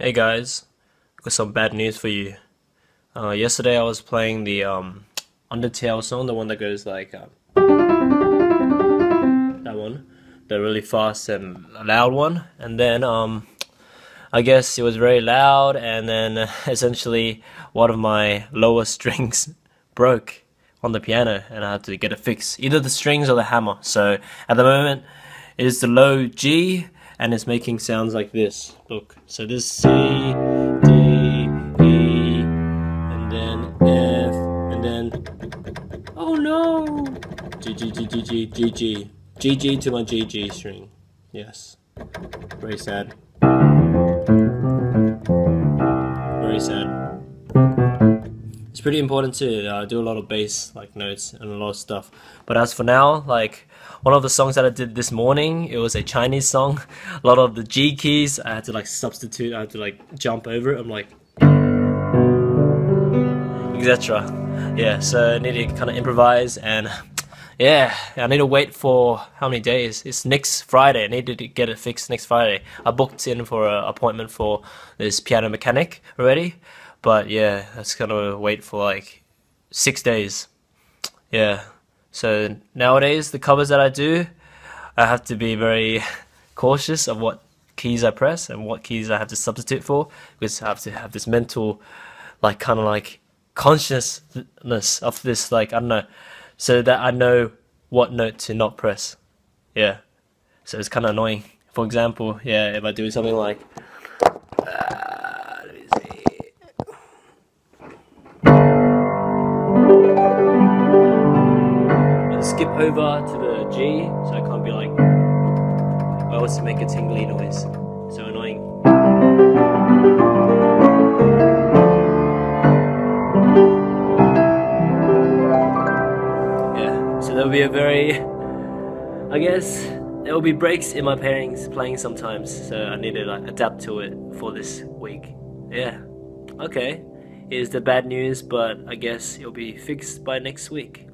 Hey guys, got some bad news for you. Uh, yesterday I was playing the um, Undertale song, the one that goes like uh, that one, the really fast and loud one, and then um, I guess it was very loud, and then uh, essentially one of my lower strings broke on the piano, and I had to get it fixed, either the strings or the hammer. So at the moment, it is the low G and it's making sounds like this. Look, so this C, D, E, and then F, and then oh no, G G G G G G G G G to my G G string. Yes, very sad. It's pretty important to uh, do a lot of bass like notes and a lot of stuff. But as for now, like one of the songs that I did this morning, it was a Chinese song. A lot of the G keys, I had to like substitute, I had to like jump over it. I'm like, etc. Yeah, so I need to kind of improvise and yeah, I need to wait for how many days? It's next Friday. I need to get it fixed next Friday. I booked in for an appointment for this piano mechanic already, but yeah, that's gonna wait for like six days. Yeah. So nowadays, the covers that I do, I have to be very cautious of what keys I press and what keys I have to substitute for because I have to have this mental, like kind of like consciousness of this, like I don't know, so that I know what note to not press. Yeah. So it's kind of annoying. For example, yeah, if I do something like. Skip over to the G, so I can't be like, I always make a tingly noise. So annoying. Yeah, so there'll be a very, I guess, there will be breaks in my pairings playing sometimes, so I need to like adapt to it for this week. Yeah, okay. Is the bad news, but I guess it'll be fixed by next week.